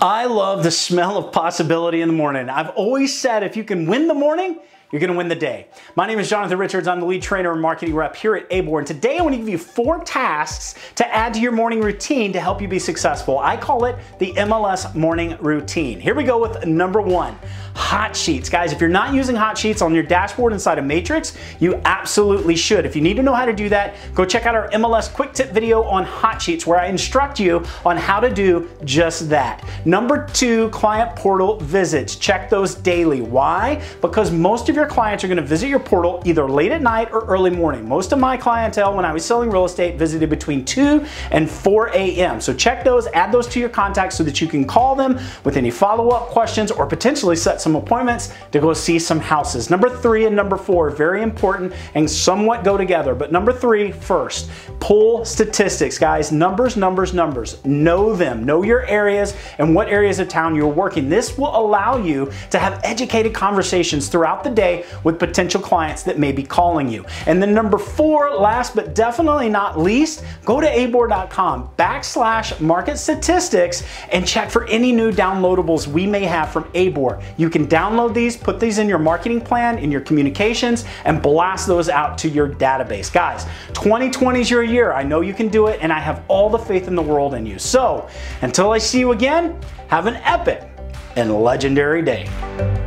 I love the smell of possibility in the morning. I've always said if you can win the morning, you're gonna win the day. My name is Jonathan Richards. I'm the lead trainer and marketing rep here at ABOR. And today I wanna give you four tasks to add to your morning routine to help you be successful. I call it the MLS morning routine. Here we go with number one, hot sheets. Guys, if you're not using hot sheets on your dashboard inside of Matrix, you absolutely should. If you need to know how to do that, go check out our MLS quick tip video on hot sheets where I instruct you on how to do just that. Number two, client portal visits. Check those daily. Why? Because most of your clients are gonna visit your portal either late at night or early morning. Most of my clientele when I was selling real estate visited between 2 and 4 a.m. So check those, add those to your contacts so that you can call them with any follow-up questions or potentially set some appointments to go see some houses. Number three and number four, very important and somewhat go together. But number three first, pull statistics, guys. Numbers, numbers, numbers. Know them. Know your areas and what areas of town you're working. This will allow you to have educated conversations throughout the day with potential clients that may be calling you. And then number four, last but definitely not least, go to abor.com backslash market statistics and check for any new downloadables we may have from ABOR. You can download these, put these in your marketing plan, in your communications, and blast those out to your database. Guys, 2020 is your year. I know you can do it, and I have all the faith in the world in you. So until I see you again, have an epic and legendary day.